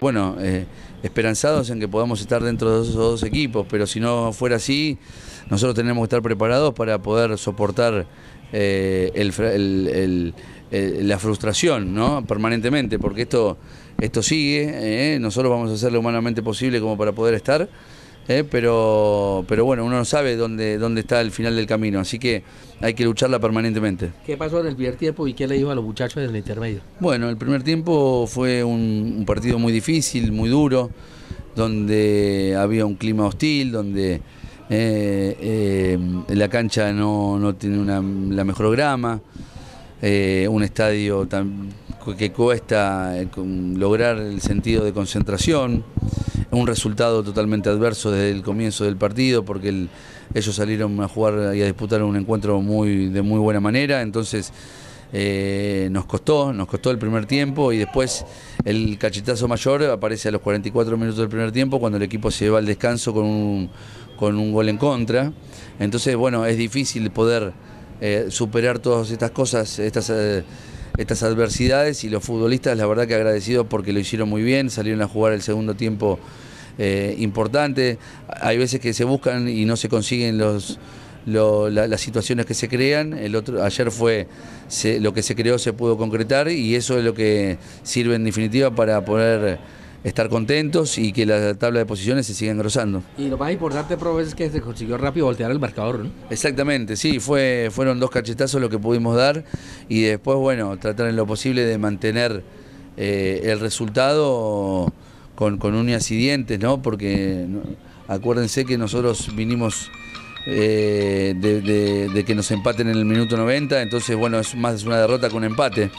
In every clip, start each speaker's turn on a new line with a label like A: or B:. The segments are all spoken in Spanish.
A: Bueno, eh, esperanzados en que podamos estar dentro de esos dos equipos, pero si no fuera así, nosotros tenemos que estar preparados para poder soportar eh, la frustración ¿no? permanentemente, porque esto, esto sigue, ¿eh? nosotros vamos a hacer lo humanamente posible como para poder estar. Pero, pero bueno, uno no sabe dónde, dónde está el final del camino, así que hay que lucharla permanentemente.
B: ¿Qué pasó en el primer tiempo y qué le dijo a los muchachos en el intermedio?
A: Bueno, el primer tiempo fue un, partido muy difícil, muy duro, donde había un clima hostil, donde eh, eh, la cancha no, tiene la mejor grama, eh, un estadio que cuesta lograr el sentido de concentración, un resultado totalmente adverso desde el comienzo del partido, porque el ellos salieron a jugar y a disputar un encuentro muy, de muy buena manera, entonces eh, nos costó, nos costó el primer tiempo y después el cachetazo mayor aparece a los 44 minutos del primer tiempo cuando el equipo se va al descanso con un, con un gol en contra. Entonces, bueno, es difícil poder eh, superar todas estas cosas, estas... Eh, estas adversidades y los futbolistas la verdad que agradecidos porque lo hicieron muy bien, salieron a jugar el segundo tiempo eh, importante. Hay veces que se buscan y no se consiguen los, las situaciones que se crean. El otro, ayer fue lo que se creó se pudo concretar y eso es lo que sirve en definitiva para poder estar contentos y que la tabla de posiciones se siga engrosando.
B: Y lo más importante, profe, es que se consiguió rápido voltear el marcador, ¿no?
A: Exactamente, sí, fue, fueron dos cachetazos lo que pudimos dar y después, bueno, tratar en lo posible de mantener eh, el resultado con, con uñas y dientes, ¿no? Porque acuérdense que nosotros vinimos eh, de, que nos empaten en el minuto 90, entonces, bueno, es más una derrota que un empate.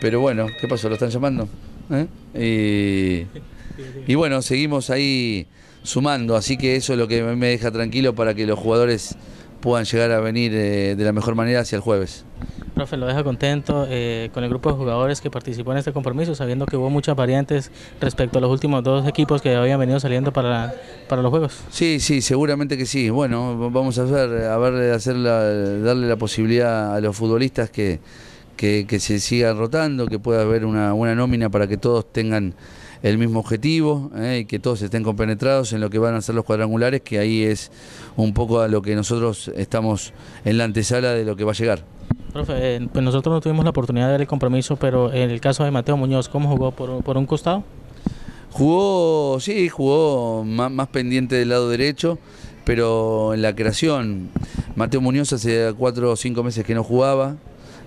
A: Pero bueno, ¿qué pasó? ¿Lo están llamando? ¿Eh? Y, y bueno, seguimos ahí sumando, así que eso es lo que me deja tranquilo para que los jugadores puedan llegar a venir eh, de la mejor manera hacia el jueves.
C: Profe, lo deja contento eh, con el grupo de jugadores que participó en este compromiso, sabiendo que hubo muchas variantes respecto a los últimos dos equipos que habían venido saliendo para, para los juegos.
A: Sí, sí, seguramente que sí. Bueno, vamos a ver, a ver, hacer darle la posibilidad a los futbolistas que, que, que se sigan rotando, que pueda haber una buena nómina para que todos tengan el mismo objetivo eh, y que todos estén compenetrados en lo que van a ser los cuadrangulares, que ahí es un poco a lo que nosotros estamos en la antesala de lo que va a llegar.
C: Profe, eh, pues nosotros no tuvimos la oportunidad de ver el compromiso, pero en el caso de Mateo Muñoz, ¿cómo jugó? ¿Por, un costado?
A: Jugó, sí, jugó más, más pendiente del lado derecho, pero en la creación, Mateo Muñoz hace cuatro o cinco meses que no jugaba,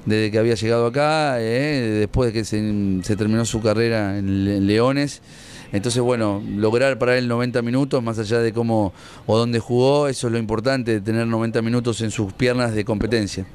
A: desde que había llegado acá, eh, después de que se, terminó su carrera en, Leones. Entonces, bueno, lograr para él 90 minutos, más allá de cómo o dónde jugó, eso es lo importante, tener 90 minutos en sus piernas de competencia.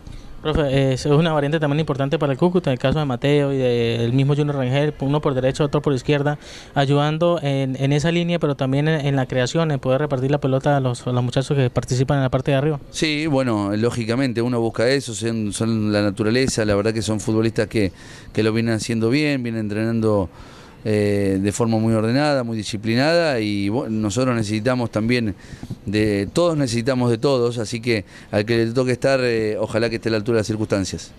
C: Profe, es una variante también importante para el Cúcuta, en el caso de Mateo y del mismo Junior Rangel, uno por derecha, otro por izquierda, ayudando en, esa línea, pero también en, la creación, en poder repartir la pelota a los, muchachos que participan en la parte de arriba.
A: Sí, bueno, lógicamente uno busca eso, son, la naturaleza, la verdad que son futbolistas que, que lo vienen haciendo bien, vienen entrenando eh, de forma muy ordenada, muy disciplinada y nosotros necesitamos también de todos necesitamos de todos, así que al que le toque estar, eh, ojalá que esté a la altura de las circunstancias.